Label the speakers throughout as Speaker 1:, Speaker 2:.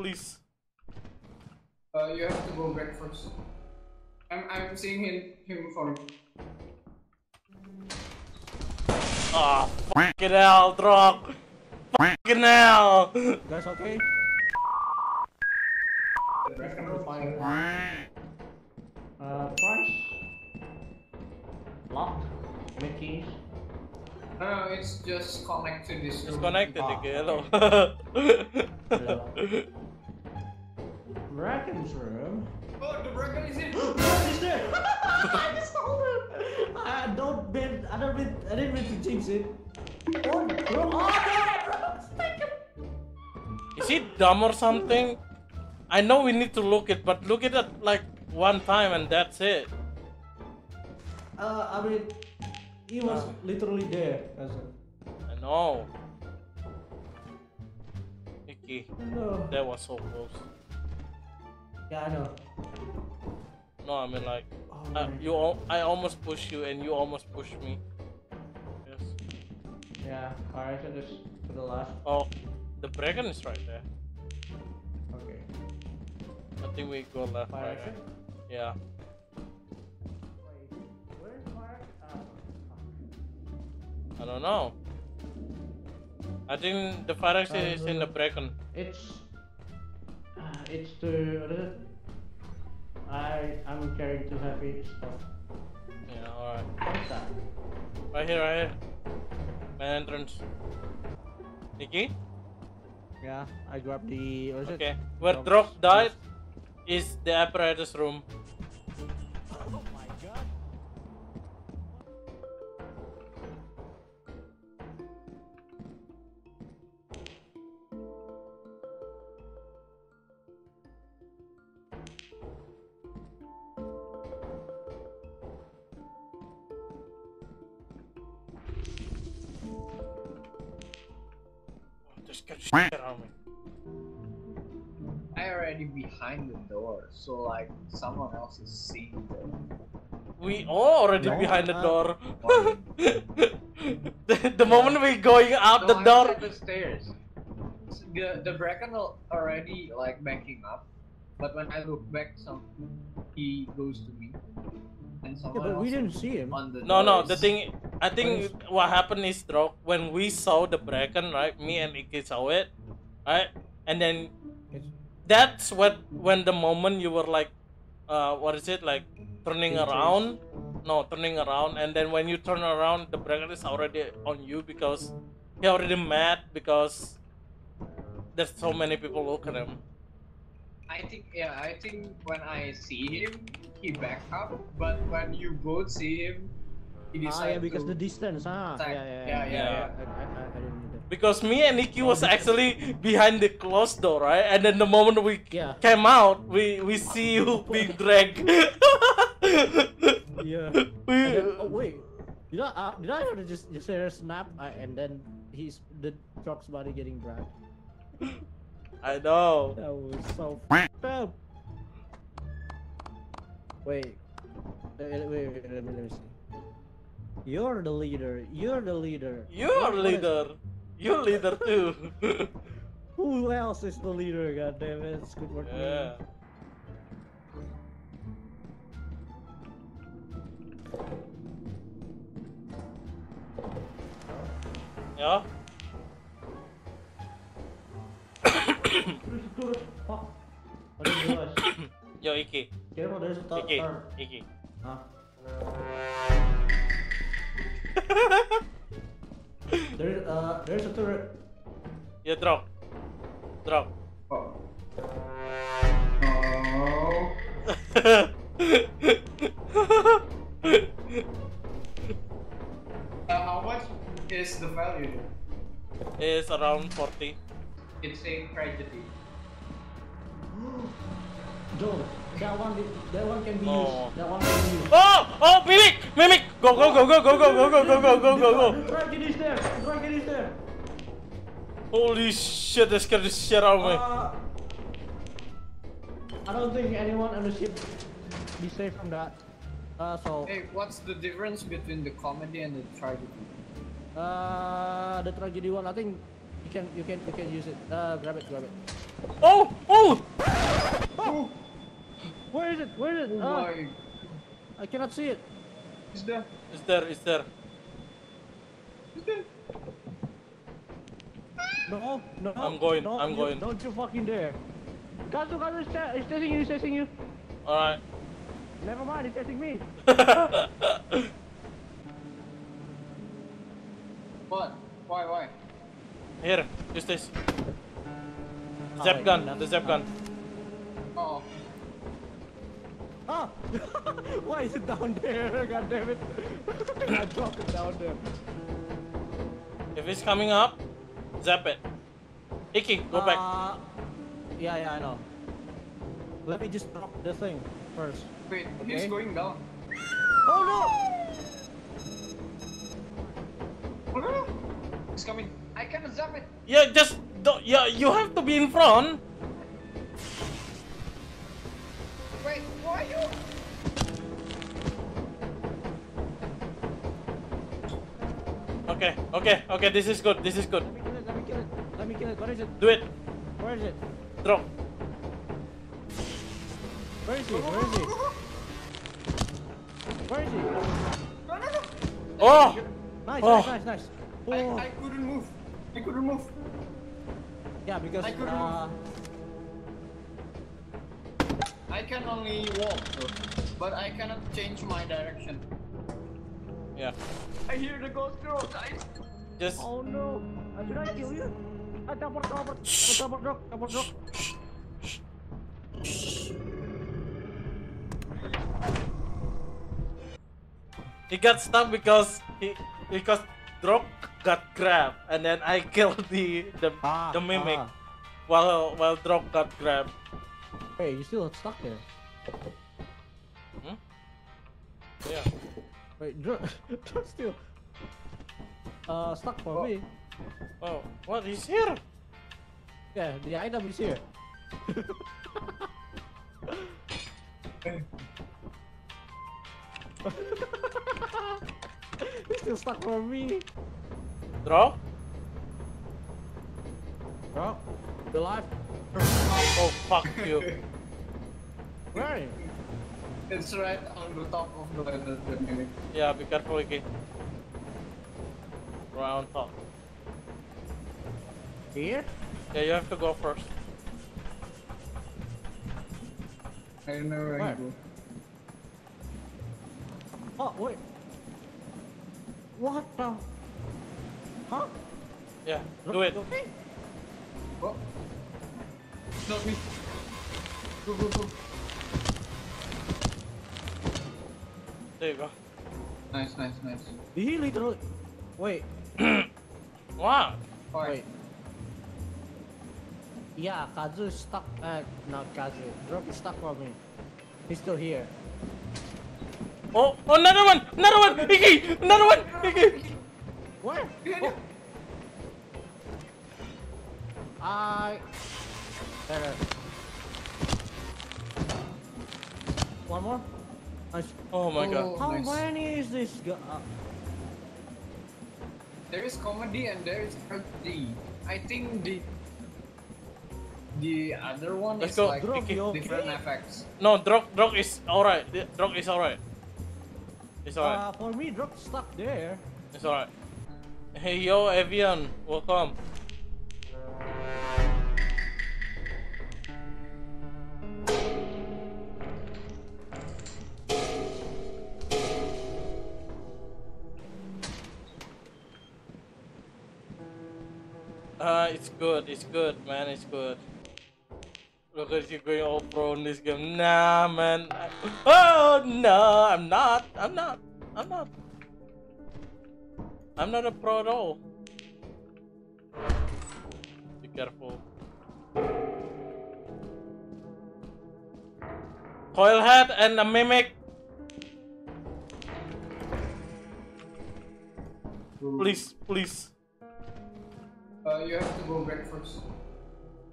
Speaker 1: please.
Speaker 2: Uh, you have to go back first. I'm I'm seeing him him for
Speaker 1: Ah, fucking hell, drop. Fucking hell.
Speaker 3: That's okay?
Speaker 2: the Bracken.
Speaker 3: Uh, price? Locked? Any keys?
Speaker 2: No, no, it's just connect to this
Speaker 1: It's
Speaker 2: room.
Speaker 1: connected
Speaker 3: Ah.
Speaker 1: again. Hello.
Speaker 3: Hello. Bracken's room?
Speaker 2: Oh, the Bracken is in.
Speaker 3: He's there! I just told him! I don't mean, I don't mean, I didn't mean to jinx it. Oh, bro, oh, no,
Speaker 1: Is he dumb or something? I know we need to look it, but look it at it like one time and that's it.
Speaker 3: Uh, I mean, he was
Speaker 1: Ah.
Speaker 3: literally there. That's it.
Speaker 1: I know. Icky,
Speaker 3: No.
Speaker 1: that was so close.
Speaker 3: Yeah, I know.
Speaker 1: No, I mean like,
Speaker 3: Oh, my
Speaker 1: you, al- I almost pushed you and you almost pushed me. Yes.
Speaker 3: Yeah, alright, so just to the last.
Speaker 1: Oh, the dragon is right there.
Speaker 3: Okay.
Speaker 1: I think we go left.
Speaker 3: Fire
Speaker 1: right, right. Yeah.
Speaker 3: Wait, where's fire? Ah,
Speaker 1: I don't know. I think the fire is in the bracken.
Speaker 3: It's. It's to. What is? I I'm carrying too heavy stuff.
Speaker 1: Yeah, alright.
Speaker 3: What's that?
Speaker 1: Right here, right here. Main entrance. Nikki?
Speaker 3: Yeah, I grabbed the. What is
Speaker 1: Okay.
Speaker 3: it?
Speaker 1: Where
Speaker 3: Dogs.
Speaker 1: Drop died is the apparatus room. Just get shit out of me.
Speaker 2: I already behind the door, so like someone else is seeing them.
Speaker 1: We all already
Speaker 3: No,
Speaker 1: behind the door. The, the moment we going out the
Speaker 2: I'm
Speaker 1: door.
Speaker 2: at the stairs. The the Bracken already like backing up, but when I look back, some he goes to me, and
Speaker 3: Yeah, but we didn't see him.
Speaker 2: on the
Speaker 1: No, no. The thing, I think what happened is, Drop, when we saw the bracken, right? Me and Iki saw it, right? And then that's what when the moment you were like, uh, what is it like, turning
Speaker 3: Being
Speaker 1: around? No, turning around, and then when you turn around, the bracken is already on you because he already mad because there's so many people looking at him.
Speaker 2: I think yeah, I think when I see him, he back up, but when you both see him, he
Speaker 3: Ah, yeah, because
Speaker 2: to
Speaker 3: the distance, huh?
Speaker 2: attack.
Speaker 3: Yeah, yeah,
Speaker 2: Yeah,
Speaker 1: yeah,
Speaker 3: I, I, I, I didn't that.
Speaker 1: Because me and Nikki was actually behind the closed door, right? And then the moment we
Speaker 3: Yeah.
Speaker 1: came out, we we see you being dragged.
Speaker 3: Yeah.
Speaker 1: we,
Speaker 3: And then, oh wait, did I uh, did I hear just just hear a snap uh, and then he's the truck's body getting dragged?
Speaker 1: I know.
Speaker 3: That was so f***ed up. Wait, wait, wait, wait, let me let me see. You're the leader. You're the leader.
Speaker 1: You're
Speaker 3: What- what is-
Speaker 1: leader. You're leader too.
Speaker 3: Who else is the leader? God damn it! It's good work. man.
Speaker 1: yeah. Yo, Iki.
Speaker 3: Careful, there's a top
Speaker 1: Iki. Iki.
Speaker 3: Huh? There's uh there's a turret.
Speaker 1: Yeah, drop. Drop.
Speaker 2: Oh. Oh. Uh, how much is the value?
Speaker 1: it's around 40.
Speaker 2: It's a tragedy.
Speaker 3: Joe, that one that one can be
Speaker 1: Oh.
Speaker 3: used. That one can be used.
Speaker 1: Oh! Oh, Mimic! Mimic! Go, go, go, go, go, go, go, go, go, go, go, go, go!
Speaker 3: The dragon is there. The dragon is there.
Speaker 1: Holy shit, that scared the shit out of me.
Speaker 3: Uh, I don't think anyone on the ship be safe from that. Uh, so
Speaker 2: Hey, what's the difference between the comedy and the tragedy?
Speaker 3: uh, the tragedy one, I think you can you can you can use it. Uh, grab it, grab it.
Speaker 1: Oh! Oh!
Speaker 3: Where is it? Where is it?
Speaker 2: Oh
Speaker 3: Ah,
Speaker 2: my.
Speaker 3: I cannot see it.
Speaker 2: Is there?
Speaker 1: It's there, it's there.
Speaker 2: Is there?
Speaker 3: No, no.
Speaker 1: I'm going,
Speaker 3: Don't
Speaker 1: I'm
Speaker 3: you,
Speaker 1: going.
Speaker 3: Don't you fucking dare. Kazu, Kazu is, cha- is chasing you, he's chasing you.
Speaker 1: Alright.
Speaker 3: Never mind, he's chasing me.
Speaker 2: What? Why? Why?
Speaker 1: Here, use this.
Speaker 3: Oh,
Speaker 1: Zap gun, the zap gun.
Speaker 3: Ah! Why is it down there? God damn it. I dropped it down there.
Speaker 1: If it's coming up, zap it. Iki, go back.
Speaker 3: Uh, yeah, yeah, I know. Let me just drop the thing first.
Speaker 2: Wait. He's going down.
Speaker 3: Oh no!
Speaker 2: Oh no! He's coming. I cannot zap it.
Speaker 1: Yeah, just don't, yeah, you have to be in front. Okay, okay, okay, this is good, this is good.
Speaker 3: Let me kill it, let me kill it. Let me kill it. What is it?
Speaker 1: Do it.
Speaker 3: Where is it?
Speaker 1: Drop.
Speaker 3: Where is he? Where is he? Where is he?
Speaker 2: No, no, no.
Speaker 1: Oh!
Speaker 3: Nice,
Speaker 1: Oh.
Speaker 3: nice, nice, nice.
Speaker 2: I,
Speaker 3: Oh.
Speaker 2: I couldn't move. I couldn't move.
Speaker 3: Yeah, because
Speaker 2: I couldn't
Speaker 3: uh,
Speaker 2: I can only walk, but I cannot change my direction.
Speaker 1: Yeah.
Speaker 2: I hear the ghost girl, guys.
Speaker 1: Just
Speaker 3: oh no, uh, should I kill you? Ah, teleport, teleport, uh, teleport drop, teleport drop.
Speaker 1: he got stuck because he because drop got grabbed and then I killed the the,
Speaker 3: Ah,
Speaker 1: the mimic
Speaker 3: ah.
Speaker 1: while while drop got grabbed.
Speaker 3: Hey, you still stuck there.
Speaker 1: Hmm? Yeah.
Speaker 3: Wait, drop, drop still. Uh, stuck for
Speaker 2: Oh.
Speaker 3: me.
Speaker 1: Oh, what is here?
Speaker 3: Yeah, the item is here. He's still stuck for me.
Speaker 1: Draw?
Speaker 3: Bro, you alive?
Speaker 1: Oh fuck you.
Speaker 3: Where are you?
Speaker 2: It's right on the top of the, the, the.
Speaker 1: Yeah, be careful, Iki. Right on top.
Speaker 3: Here?
Speaker 1: Yeah, you have to go first.
Speaker 2: I know where
Speaker 3: Where?
Speaker 2: he go.
Speaker 3: Oh, wait. What the? Huh?
Speaker 1: Yeah, do it.
Speaker 3: Okay.
Speaker 2: Oh. Not me. Go, go, go.
Speaker 1: There you go.
Speaker 2: Nice, nice, nice.
Speaker 3: He literally. Wait,
Speaker 1: Wow.
Speaker 2: Alright.
Speaker 3: wait. Yeah, Kazu is stuck. Uh, not Kazu. Drop is stuck for me. He's still here.
Speaker 1: Oh, oh, another one! Another one! Iki! Another one! Iki!
Speaker 3: Where? Oh. I. There. there. One more. Nice.
Speaker 1: Oh my god.
Speaker 2: Oh.
Speaker 3: How
Speaker 2: nice.
Speaker 3: many is this guy?
Speaker 2: There is comedy and there is tragedy. I think the the other one
Speaker 1: Let's
Speaker 2: is
Speaker 1: go.
Speaker 2: like
Speaker 3: Drop,
Speaker 1: Iki.
Speaker 3: yo.
Speaker 2: different effects.
Speaker 1: No, drop, drop is alright. The- Drop is alright. It's alright.
Speaker 3: uh, for me, drop stuck there.
Speaker 1: It's alright. Hey yo, Evian, welcome. Good, it's good, man, it's good. Look at you going all pro in this game. Nah, man. Oh, no, I'm not. I'm not. I'm not. I'm not a pro at all. Be careful. Coil head and a mimic. Please, please.
Speaker 2: Uh, you have to go back first.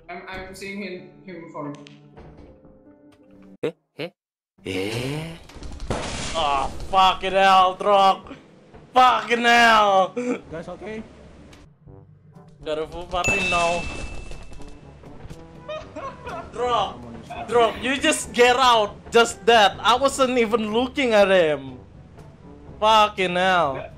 Speaker 2: I'm I'm seeing him him for
Speaker 1: Ah, fucking hell, drop. Fucking hell.
Speaker 3: Guys, okay?
Speaker 1: Got a full party now. Drop, drop. You just get out. Just that. I wasn't even looking at him. Fucking hell.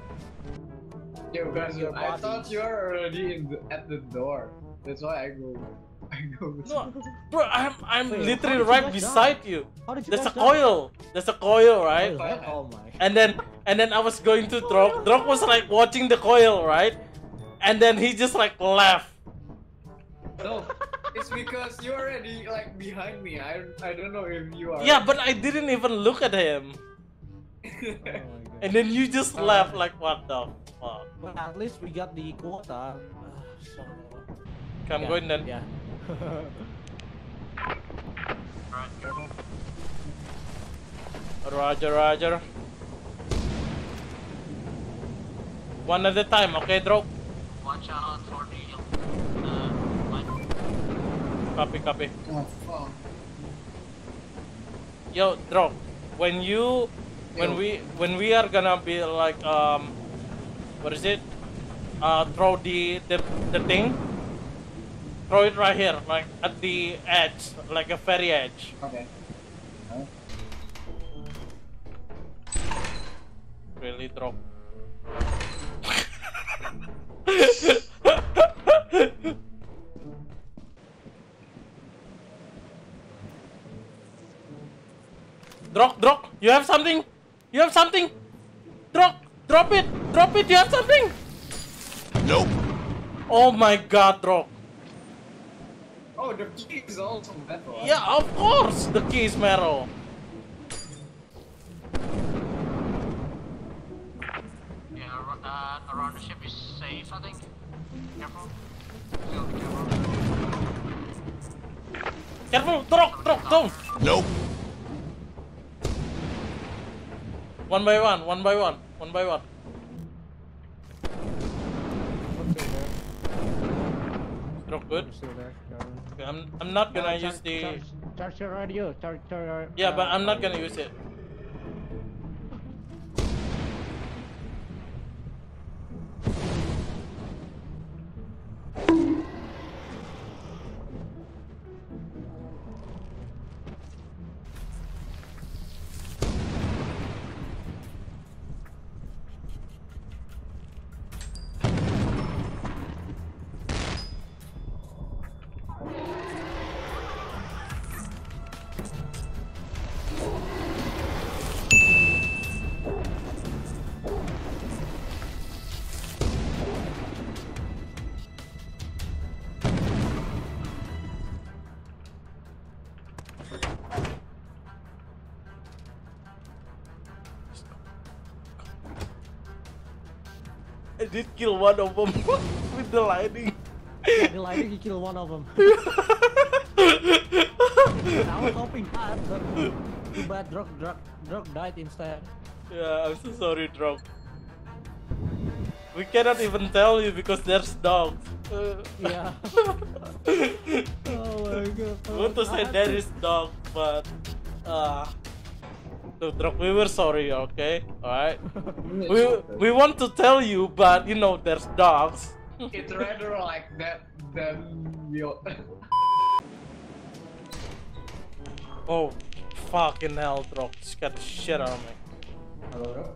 Speaker 2: Yo, guys,
Speaker 3: Your
Speaker 2: I
Speaker 3: bodies.
Speaker 2: thought you were already in the, at the door. That's why I go. I go.
Speaker 1: No, bro, I'm I'm
Speaker 3: Wait,
Speaker 1: literally
Speaker 3: how you
Speaker 1: right beside
Speaker 3: die?
Speaker 1: you.
Speaker 3: How did you
Speaker 1: There's a
Speaker 3: die?
Speaker 1: coil. There's a coil, right?
Speaker 3: Oh my.
Speaker 1: And then and then I was going to Drog. Drog was like watching the coil, right? And then he just like left.
Speaker 2: No, it's because you're already like behind me. I I don't know if you are.
Speaker 1: Yeah, but I didn't even look at him.
Speaker 3: Oh my god.
Speaker 1: And then you just
Speaker 2: Uh.
Speaker 1: left like what the fuck?
Speaker 3: Well, at least we got the quota. Uh, so.
Speaker 1: Okay, I'm
Speaker 3: yeah,
Speaker 1: going then.
Speaker 3: Yeah.
Speaker 1: Roger, Roger. One at a time, okay, Drog?
Speaker 4: Watch out for the uh.
Speaker 1: Copy, copy.
Speaker 2: Oh fuck.
Speaker 1: Yo, Drog, when you, when
Speaker 2: Yo.
Speaker 1: we, when we are gonna be like, um, what is it? Uh, throw the, the, the thing. Throw it right here, like at the edge, like a very edge.
Speaker 2: Okay.
Speaker 1: Really, Drog? Drop, drop. You have something? You have something? Drop, drop it, drop it. You have something?
Speaker 5: Nope.
Speaker 1: Oh my God, drop.
Speaker 2: Oh, the key is also metal. huh?
Speaker 1: Yeah, of course. The key is metal.
Speaker 4: Yeah, ar- uh, around the ship is safe, I think. Careful. Still be careful.
Speaker 1: Careful, drop, drop, don't.
Speaker 5: Nope.
Speaker 1: One by one, one by one, one by one.
Speaker 3: I'm.
Speaker 1: Drop good.
Speaker 3: I'm still there. Darwin.
Speaker 1: Okay, I'm, I'm not gonna
Speaker 3: Uh,
Speaker 1: use the.
Speaker 3: Charge, charge your radio. Charge, charge,
Speaker 1: Yeah,
Speaker 3: uh,
Speaker 1: but I'm not gonna use it. Did kill one of them with the lightning.
Speaker 3: Yeah, the lightning, he killed one of them. I was hoping that, but too bad Drog, Drog, Drog died instead.
Speaker 1: yeah, I'm so sorry, Drog. We cannot even tell you because there's dogs.
Speaker 3: Yeah. oh my god.
Speaker 1: I want to say there is dog, but uh, so Drog, we were sorry, okay? Alright? We, we want to tell you, but you know, there's dogs.
Speaker 2: It's rather like that than your.
Speaker 1: Oh, fucking hell, Drog. Scared the shit out of me.
Speaker 2: Hello.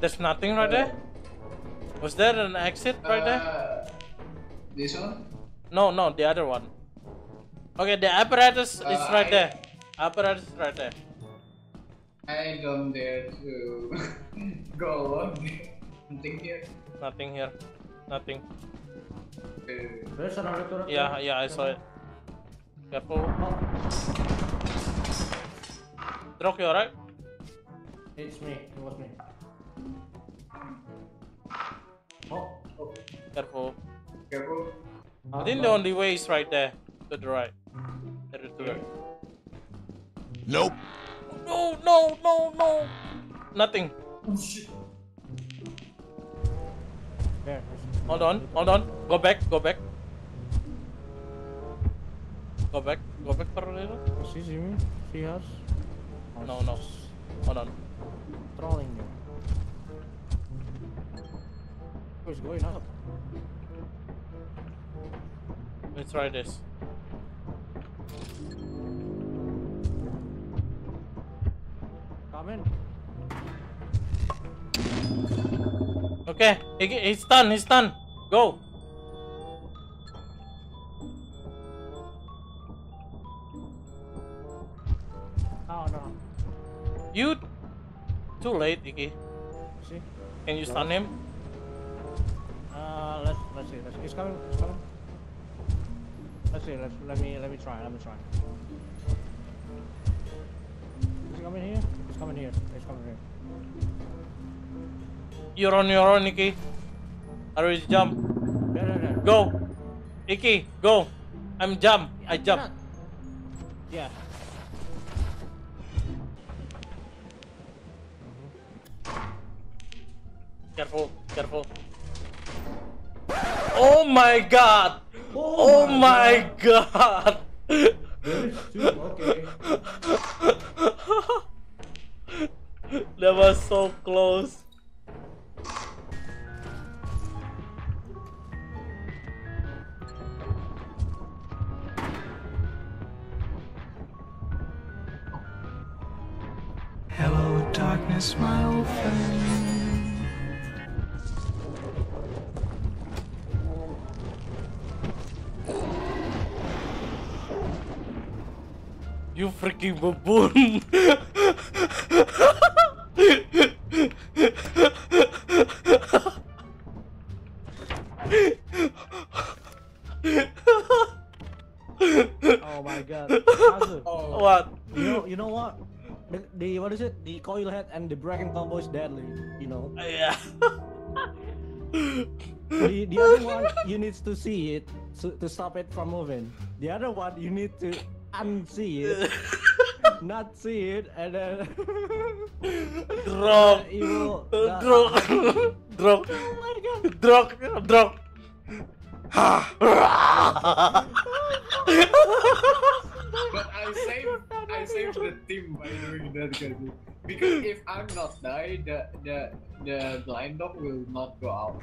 Speaker 1: There's nothing right there? Was there an exit right there?
Speaker 2: Uh, this one?
Speaker 1: No, no, the other one. Okay, the apparatus is
Speaker 2: Uh,
Speaker 1: right
Speaker 2: I-
Speaker 1: there. Apparatus is right there.
Speaker 2: I don't dare to go along. Something here.
Speaker 1: Nothing here. Nothing.
Speaker 2: Uh,
Speaker 3: There's another turret.
Speaker 1: Yeah,
Speaker 3: there.
Speaker 1: yeah, I saw it. Careful.
Speaker 3: Oh,
Speaker 1: Drog, you alright?
Speaker 3: it's me. It was me. Oh,
Speaker 2: oh,
Speaker 1: Careful.
Speaker 2: careful.
Speaker 1: I think the only way is right there. To the right. To the right.
Speaker 5: Nope.
Speaker 1: No, no, no, no. Nothing.
Speaker 3: There.
Speaker 1: Hold on, hold on. Go back, go back. Go back, go back for a little.
Speaker 3: She see me? Us? Oh,
Speaker 1: No, no. Hold on.
Speaker 3: Trolling you. Who's going up?
Speaker 1: Let's try this. Okay, he, he's done. He's done. Go.
Speaker 3: Oh no.
Speaker 1: You. Too late, Iki.
Speaker 3: See?
Speaker 1: Can you stun him?
Speaker 3: Uh, let's let's see. Let's, he's coming. He's coming. Let's see. Let's let me let me try. Let me try. Is he coming here? He's coming here. He's coming here.
Speaker 1: You're on your own, Iki. I already jump.
Speaker 3: There, there, there.
Speaker 1: Go. Iki, go. I'm jump. I jump.
Speaker 3: Yeah. Mm-hmm.
Speaker 1: Careful, careful. Oh my god! Oh, oh my god!
Speaker 3: There's two. Okay. It? The coil head and the bracken combo is deadly. You know.
Speaker 1: Oh, yeah.
Speaker 3: The, the other one you need to see it so, to stop it from moving. The other one you need to unsee it, not see it, and then
Speaker 1: drop.
Speaker 3: you will.
Speaker 1: Uh, drop. Drop.
Speaker 3: Oh my.
Speaker 1: Drop. Drop.
Speaker 2: but I saved I saved the team by doing that, guys. Because if I'm not die, the the the blind dog will not go out.